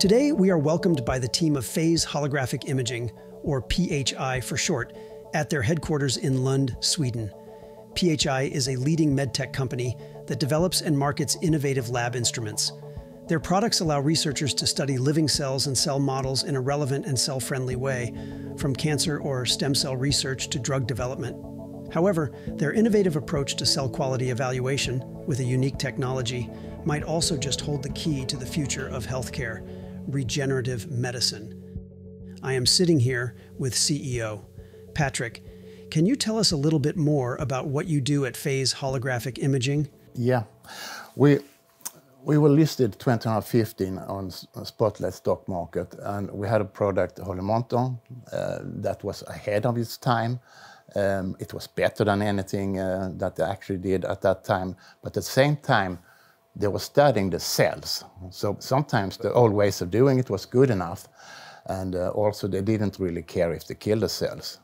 Today, we are welcomed by the team of Phase Holographic Imaging, or PHI for short, at their headquarters in Lund, Sweden. PHI is a leading medtech company that develops and markets innovative lab instruments. Their products allow researchers to study living cells and cell models in a relevant and cell friendly way, from cancer or stem cell research to drug development. However, their innovative approach to cell quality evaluation, with a unique technology, might also just hold the key to the future of healthcare regenerative medicine. I am sitting here with CEO. Patrick, can you tell us a little bit more about what you do at Phase Holographic Imaging? Yeah. We we were listed 2015 on Spotlight stock market, and we had a product, HoloMonitor, uh, that was ahead of its time. Um, it was better than anything uh, that they actually did at that time, but at the same time, they were studying the cells. So sometimes the old ways of doing it was good enough, and uh, also they didn't really care if they killed the cells.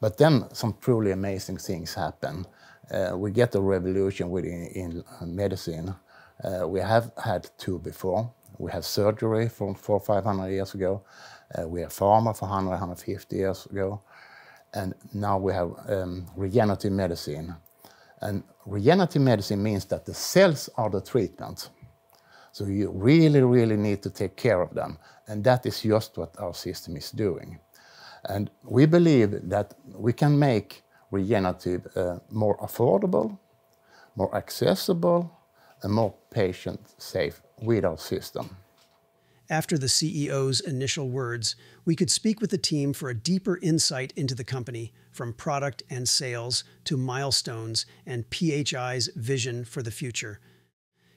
But then some truly amazing things happen. Uh, we get a revolution within in medicine. Uh, we have had two before. We have surgery from four, 500 years ago. Uh, we have pharma for 100, 150 years ago. And now we have um, regenerative medicine. And regenerative medicine means that the cells are the treatment. So you really, really need to take care of them. And that is just what our system is doing. And we believe that we can make regenerative uh, more affordable, more accessible, and more patient safe with our system. After the CEO's initial words, we could speak with the team for a deeper insight into the company, from product and sales to milestones and PHI's vision for the future.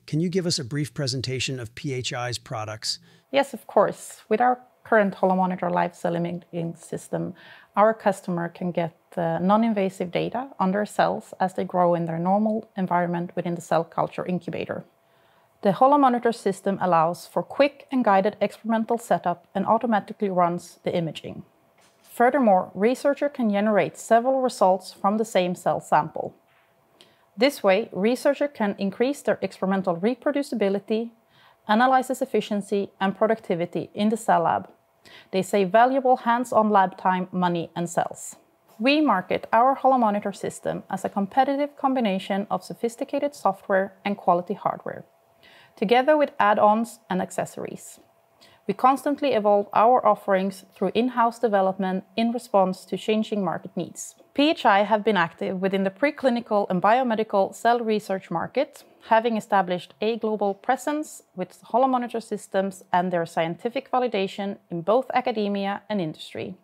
Can you give us a brief presentation of PHI's products? Yes, of course. With our current HoloMonitor live cell imaging system, our customer can get uh, non-invasive data on their cells as they grow in their normal environment within the cell culture incubator. The HoloMonitor system allows for quick and guided experimental setup and automatically runs the imaging. Furthermore, researcher can generate several results from the same cell sample. This way, researcher can increase their experimental reproducibility, analysis efficiency, and productivity in the cell lab. They save valuable hands-on lab time, money, and cells. We market our HoloMonitor system as a competitive combination of sophisticated software and quality hardware together with add-ons and accessories. We constantly evolve our offerings through in-house development in response to changing market needs. PHI have been active within the preclinical and biomedical cell research market, having established a global presence with HoloMonitor systems and their scientific validation in both academia and industry.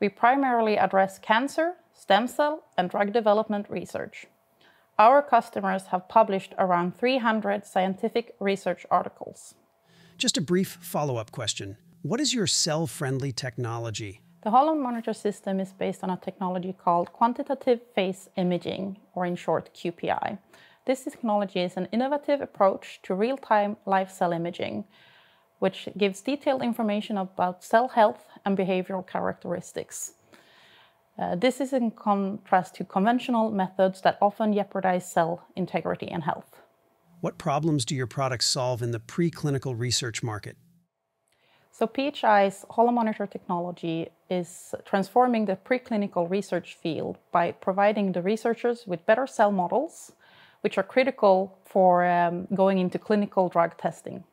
We primarily address cancer, stem cell, and drug development research. Our customers have published around 300 scientific research articles. Just a brief follow up question What is your cell friendly technology? The HoloMonitor system is based on a technology called quantitative phase imaging, or in short, QPI. This technology is an innovative approach to real time live cell imaging, which gives detailed information about cell health and behavioral characteristics. Uh, this is in contrast to conventional methods that often jeopardize cell integrity and health. What problems do your products solve in the preclinical research market? So PHI's HoloMonitor technology is transforming the preclinical research field by providing the researchers with better cell models, which are critical for um, going into clinical drug testing.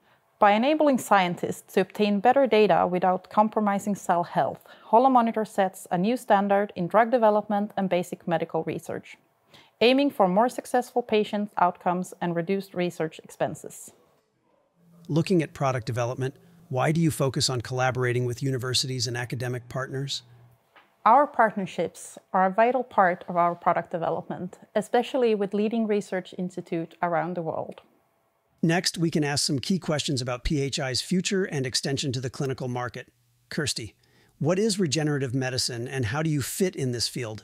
By enabling scientists to obtain better data without compromising cell health, HoloMonitor sets a new standard in drug development and basic medical research, aiming for more successful patient outcomes and reduced research expenses. Looking at product development, why do you focus on collaborating with universities and academic partners? Our partnerships are a vital part of our product development, especially with leading research institutes around the world. Next, we can ask some key questions about PHI's future and extension to the clinical market. Kirsty, what is regenerative medicine and how do you fit in this field?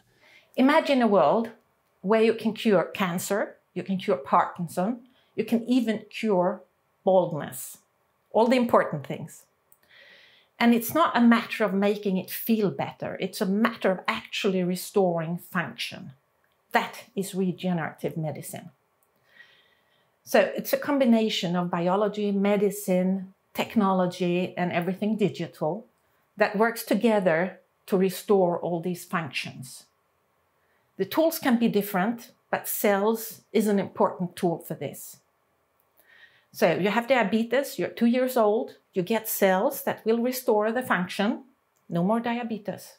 Imagine a world where you can cure cancer, you can cure Parkinson, you can even cure baldness, all the important things. And it's not a matter of making it feel better, it's a matter of actually restoring function. That is regenerative medicine. So it's a combination of biology, medicine, technology and everything digital that works together to restore all these functions. The tools can be different, but cells is an important tool for this. So you have diabetes, you're two years old, you get cells that will restore the function, no more diabetes.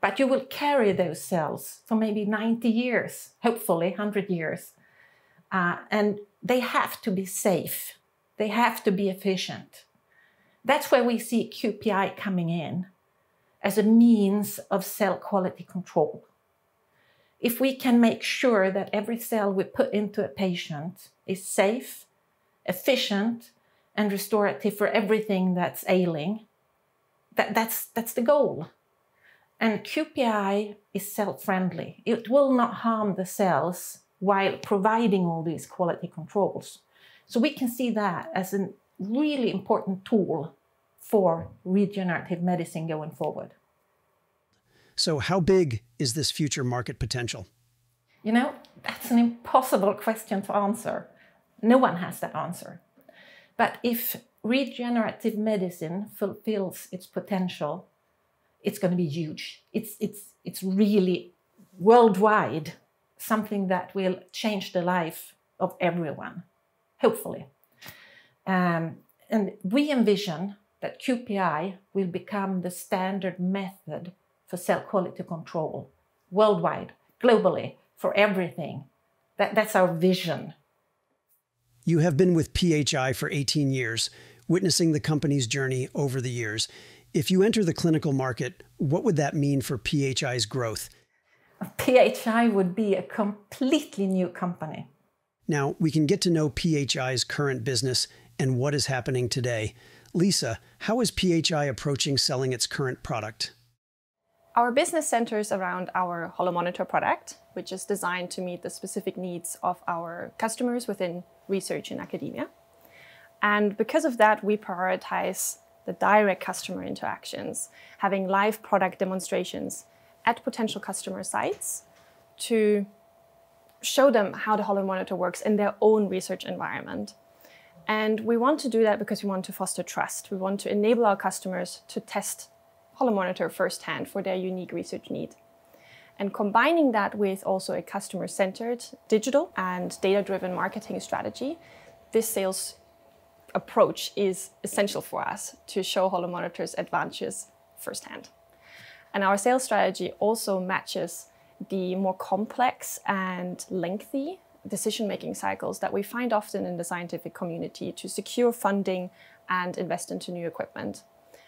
But you will carry those cells for maybe 90 years, hopefully 100 years. Uh, and they have to be safe, they have to be efficient. That's where we see QPI coming in as a means of cell quality control. If we can make sure that every cell we put into a patient is safe, efficient, and restorative for everything that's ailing, that, that's, that's the goal. And QPI is cell friendly. It will not harm the cells while providing all these quality controls. So we can see that as a really important tool for regenerative medicine going forward. So, how big is this future market potential? You know, that's an impossible question to answer. No one has that answer. But if regenerative medicine fulfills its potential, it's going to be huge. It's, it's, it's really worldwide something that will change the life of everyone, hopefully. Um, and we envision that QPI will become the standard method for cell quality control worldwide, globally, for everything. That, that's our vision. You have been with PHI for 18 years, witnessing the company's journey over the years. If you enter the clinical market, what would that mean for PHI's growth? PHI would be a completely new company. Now, we can get to know PHI's current business and what is happening today. Lisa, how is PHI approaching selling its current product? Our business centers around our HoloMonitor product, which is designed to meet the specific needs of our customers within research and academia. And because of that, we prioritize the direct customer interactions, having live product demonstrations at potential customer sites to show them how the HoloMonitor works in their own research environment. And we want to do that because we want to foster trust. We want to enable our customers to test HoloMonitor firsthand for their unique research need. And combining that with also a customer-centered digital and data-driven marketing strategy, this sales approach is essential for us to show HoloMonitor's advantages firsthand. And our sales strategy also matches the more complex and lengthy decision-making cycles that we find often in the scientific community to secure funding and invest into new equipment.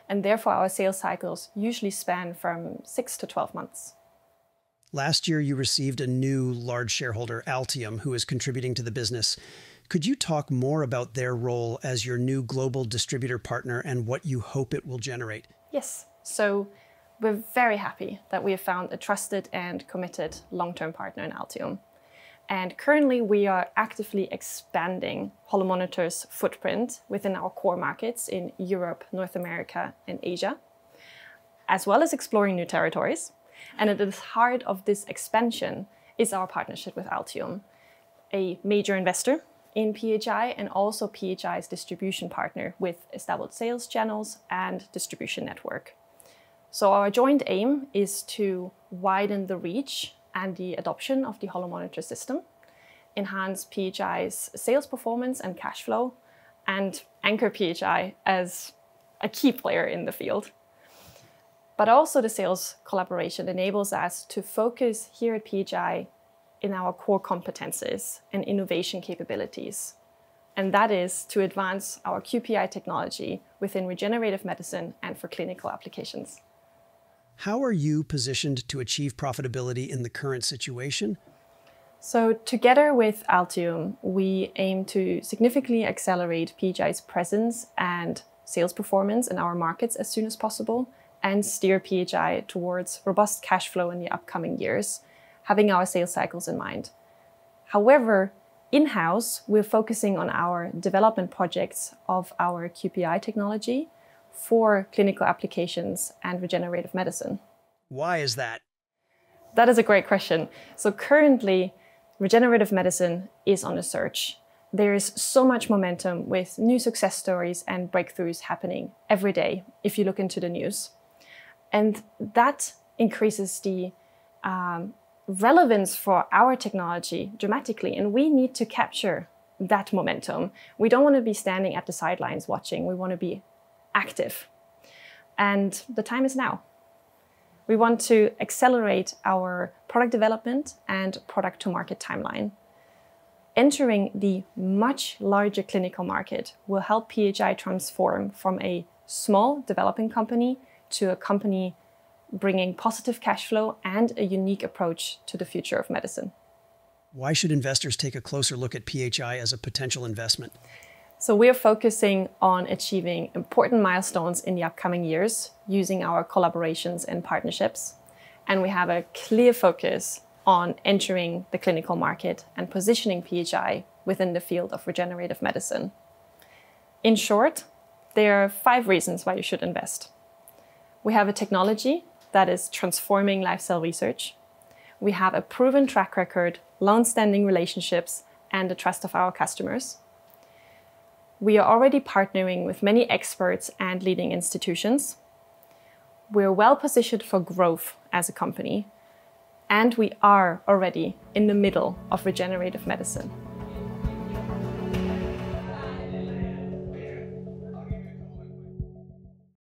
And therefore, our sales cycles usually span from 6 to 12 months. Last year, you received a new large shareholder, Altium, who is contributing to the business. Could you talk more about their role as your new global distributor partner and what you hope it will generate? Yes. So we're very happy that we have found a trusted and committed long-term partner in Altium. And currently we are actively expanding HoloMonitor's footprint within our core markets in Europe, North America, and Asia, as well as exploring new territories. And at the heart of this expansion is our partnership with Altium, a major investor in PHI and also PHI's distribution partner with established sales channels and distribution network. So our joint aim is to widen the reach and the adoption of the HoloMonitor system, enhance PHI's sales performance and cash flow, and anchor PHI as a key player in the field. But also the sales collaboration enables us to focus here at PHI in our core competences and innovation capabilities. And that is to advance our QPI technology within regenerative medicine and for clinical applications. How are you positioned to achieve profitability in the current situation? So, together with Altium, we aim to significantly accelerate PHI's presence and sales performance in our markets as soon as possible and steer PHI towards robust cash flow in the upcoming years having our sales cycles in mind. However, in-house, we're focusing on our development projects of our QPI technology for clinical applications and regenerative medicine. Why is that? That is a great question. So currently, regenerative medicine is on a search. there is so much momentum with new success stories and breakthroughs happening every day if you look into the news. And that increases the um, relevance for our technology dramatically. And we need to capture that momentum. We don't want to be standing at the sidelines watching, we want to be active. And the time is now. We want to accelerate our product development and product to market timeline. Entering the much larger clinical market will help PHI transform from a small developing company to a company bringing positive cash flow and a unique approach to the future of medicine. Why should investors take a closer look at PHI as a potential investment? So we're focusing on achieving important milestones in the upcoming years using our collaborations and partnerships. And we have a clear focus on entering the clinical market and positioning PHI within the field of regenerative medicine. In short, there are five reasons why you should invest. We have a technology that is transforming life cell research. We have a proven track record, long-standing relationships, and the trust of our customers. We are already partnering with many experts and leading institutions. We're well positioned for growth as a company, and we are already in the middle of regenerative medicine.